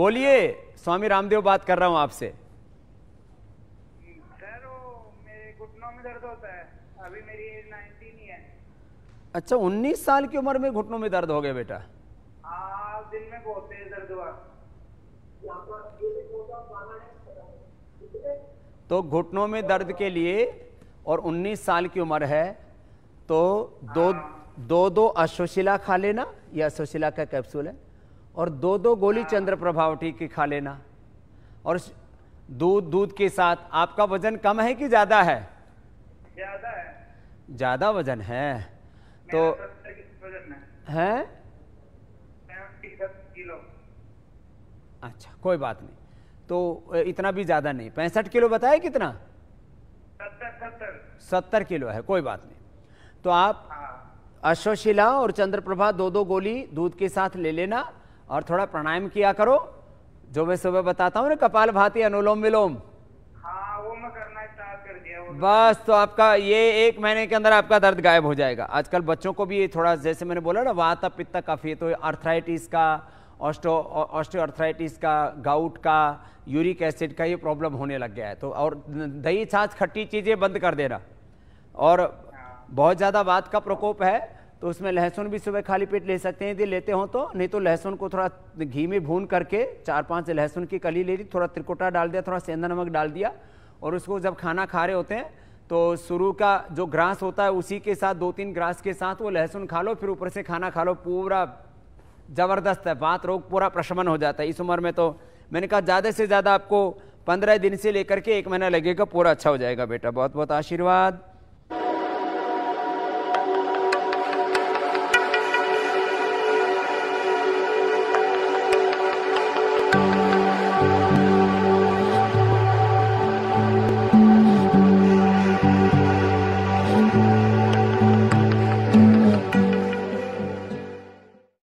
बोलिए स्वामी रामदेव बात कर रहा हूँ आपसे। सर वो मेरे घुटनों में दर्द होता है। अभी मेरी एज नाइनटीन ही है। अच्छा 19 साल की उम्र में घुटनों में दर्द हो गया बेटा? हाँ दिन में बहुत तेज दर्द हुआ। तो घुटनों में दर्द के लिए और 19 साल की उम्र है तो दो दो दो अश्वशिला खा लेना यह अश्वशिला का कैप्सूल है? और दो दो गोली चंद्र प्रभावटी की खा लेना। और दूध दूध के साथ आपका वज़न कम है कि ज़्यादा है? ज़्यादा है। ज़्यादा वज़न है। तो मेरा 70 की वज़न है? 70 किलो। अच्छा कोई बात नहीं। तो इतना भी ज़्यादा नहीं। पैंसठ किलो बताया कितना? सत्तर किलो है कोई बात नहीं। तो आप हाँ। अश्वशिला और चंद्रप्रभा दो दो गोली दूध के साथ ले लेना। और थोड़ा प्राणायाम किया करो। जो मैं सुबह बताता हूँ ना कपाल भाती अनुलोम विलोम। हाँ वो मैं करना स्टार्ट कर दिया वो बस तो आपका ये एक महीने के अंदर आपका दर्द गायब हो जाएगा। आजकल बच्चों को भी ये थोड़ा जैसे मैंने बोला ना वात पित्त कफी तो अर्थराइटिस का ऑस्टो ऑस्टियोआर्थराइटिस का गाउट का यूरिक एसिड का ये प्रॉब्लम होने लग गया है। तो और दही छाछ खट्टी चीज़ें बंद कर देना। और बहुत ज़्यादा वात का प्रकोप है तो उसमें लहसुन भी सुबह खाली पेट ले सकते हैं। यदि लेते हो तो नहीं तो लहसुन को थोड़ा घी में भून करके चार पाँच लहसुन की कली ले ली, थोड़ा त्रिकोटा डाल दिया, थोड़ा सेंधा नमक डाल दिया और उसको जब खाना खा रहे होते हैं तो शुरू का जो ग्रास होता है उसी के साथ, दो तीन ग्रास के साथ वो लहसुन खा लो, फिर ऊपर से खाना खा लो, पूरा ज़बरदस्त है, बात रोग पूरा प्रशमन हो जाता है। इस उम्र में तो मैंने कहा, ज़्यादा से ज़्यादा आपको पंद्रह दिन से लेकर के एक महीना लगेगा, पूरा अच्छा हो जाएगा बेटा। बहुत बहुत आशीर्वाद।